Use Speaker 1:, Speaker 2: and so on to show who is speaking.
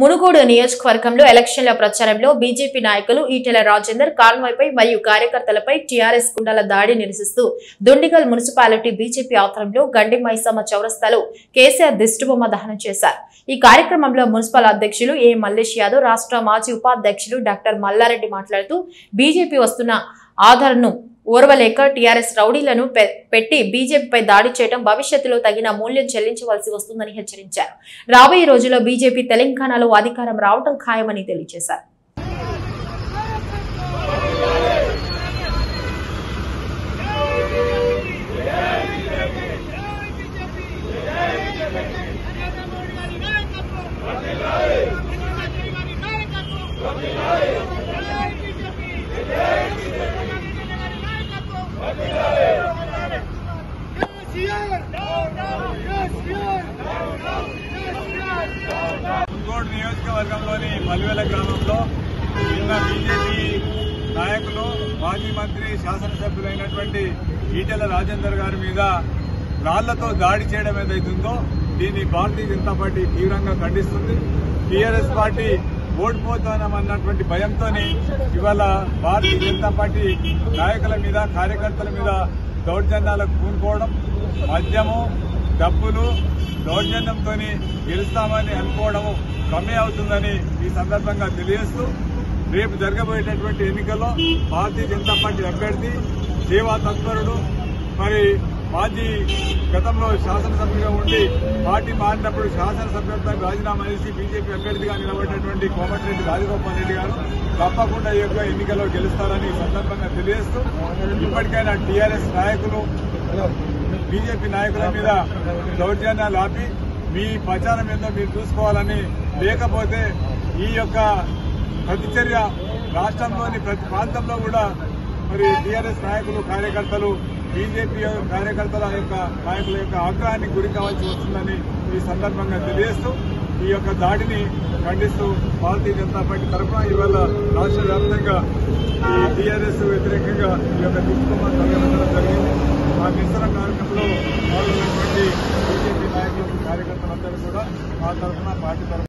Speaker 1: మునుగోడు నియోజకవర్గంలో ఎలక్షన్ల ప్రచారంలో బీజేపీ నాయకులు ఈటెల రాజేందర్ కాన్వాయ్పై మరియు కార్యకర్తలపై టీఆర్ఎస్ గుండాల దాడి నిరసిస్తూ దుండిగల్ మున్సిపాలిటీ బీజేపీ ఆధ్వర్యంలో గండి మైసమ్మ చౌరస్తాలో కేసీఆర్ దిష్టిబొమ్మ దహనం చేశారు. ఈ కార్యక్రమంలో మున్సిపల్ అధ్యక్షులు ఏ మల్లేష్ యాదవ్ రాష్ట్ర మాజీ ఉపాధ్యక్షులు డాక్టర్ మల్లారెడ్డి మాట్లాడుతూ బీజేపీ వస్తున్న ఆధార్ను ఓర్వలేక టీఆర్ఎస్ రౌడీలను పె- పెట్టి బీజేపీపై దాడి చేయడం భవిష్యత్తులో తగిన మూల్యం చెల్లించవలసి వస్తుందని హెచ్చరించారు రాబోయే రోజుల్లో బీజేపీ తెలంగాణలో అధికారం రావడం ఖాయమని తెలియజేశారు
Speaker 2: ముంగోడ్ నియోజకవర్గంలోని మలివెల గ్రామంలో నిన్న బీజేపీ నాయకులు మాజీ మంత్రి శాసనసభ్యులైనటువంటి ఈటెల రాజేందర్ గారి మీద రాళ్ళతో దాడి చేయడం ఏదైతుందో దీన్ని భారతీయ జనతా పార్టీ తీవ్రంగా ఖండిస్తుంది. టీఆర్ఎస్ పార్టీ ఓడిపోతామన్నటువంటి భయంతోనే ఇవాళ భారతీయ జనతా పార్టీ నాయకుల మీద కార్యకర్తల మీద దౌర్జన్యాలకు పూనుకోవడం మద్యము డబ్బులు దౌర్జన్యంతో గెలుస్తామని అనుకోవడము కమ్మే అవుతుందని ఈ సందర్భంగా తెలియజేస్తూ రేపు జరగబోయేటటువంటి ఎన్నికల్లో భారతీయ జనతా పార్టీ అభ్యర్థి సేవా తత్పరుడు మరి మాజీ గతంలో శాసనసభ్యుగా ఉండి పార్టీ మారినప్పుడు శాసనసభ్యత్వానికి రాజీనామా చేసి బీజేపీ అభ్యర్థిగా నిలబడినటువంటి కోమటిరెడ్డి రాజగోపాల్ రెడ్డి గారు తప్పకుండా ఈ యొక్క ఎన్నికల్లో గెలుస్తారని సందర్భంగా తెలియజేస్తూ ఇప్పటికైనా టీఆర్ఎస్ నాయకులు బీజేపీ నాయకుల మీద దౌర్జన్యాలు ఆపి మీ ప్రచారం ఏందో మీరు చూసుకోవాలని లేకపోతే ఈ యొక్క ప్రతిచర్య రాష్ట్రంలోని ప్రతి ప్రాంతంలో కూడా మరి టీఆర్ఎస్ నాయకులు కార్యకర్తలు బీజేపీ కార్యకర్తల యొక్క నాయకుల యొక్క ఆగ్రహానికి గురి కావాల్సి వస్తుందని ఈ సందర్భంగా తెలియజేస్తూ ఈ యొక్క దాడిని ఖండిస్తూ భారతీయ జనతా పార్టీ తరఫున ఇవాళ రాష్ట్ర వ్యాప్తంగా ఈ టీఆర్ఎస్ వ్యతిరేకంగా ఈ యొక్క దుష్కుమార్ తరలించడం జరిగింది. ఆ నిరసన కార్యక్రమంలో పాల్గొన్నటువంటి బీజేపీ నాయకులు కార్యకర్తలందరూ కూడా మా తరఫున పార్టీ తరఫున